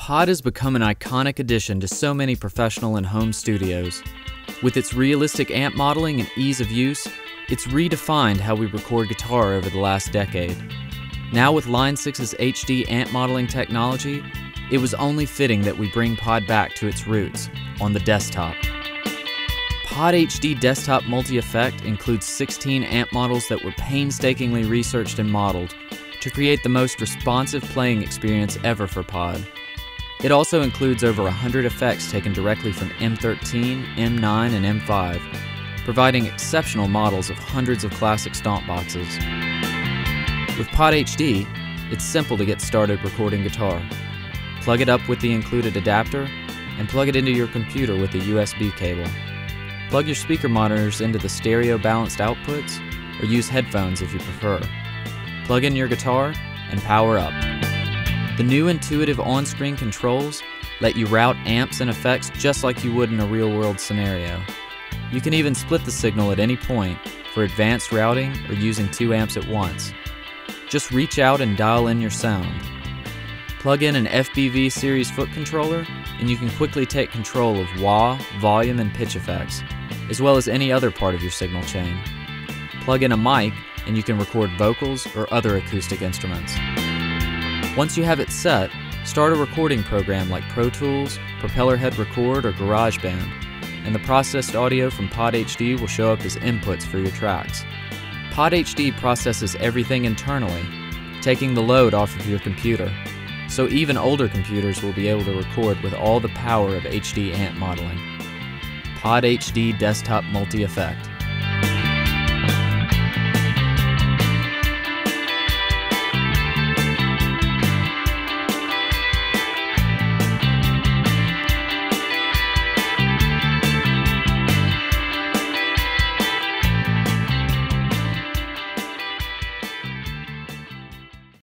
Pod has become an iconic addition to so many professional and home studios. With its realistic amp modeling and ease of use, it's redefined how we record guitar over the last decade. Now, with Line 6's HD amp modeling technology, it was only fitting that we bring Pod back to its roots on the desktop. Pod HD Desktop Multi Effect includes 16 amp models that were painstakingly researched and modeled to create the most responsive playing experience ever for Pod. It also includes over 100 effects taken directly from M13, M9, and M5, providing exceptional models of hundreds of classic stomp boxes. With Pod HD, it's simple to get started recording guitar. Plug it up with the included adapter, and plug it into your computer with a USB cable. Plug your speaker monitors into the stereo balanced outputs, or use headphones if you prefer. Plug in your guitar, and power up. The new intuitive on screen controls let you route amps and effects just like you would in a real world scenario. You can even split the signal at any point for advanced routing or using two amps at once. Just reach out and dial in your sound. Plug in an FBV series foot controller, and you can quickly take control of wah, volume, and pitch effects, as well as any other part of your signal chain. Plug in a mic, and you can record vocals or other acoustic instruments. Once you have it set, start a recording program like Pro Tools, Propellerhead Record, or GarageBand, and the processed audio from Pod HD will show up as inputs for your tracks. Pod HD processes everything internally, taking the load off of your computer, so even older computers will be able to record with all the power of HD amp modeling. Pod HD Desktop Multi Effect.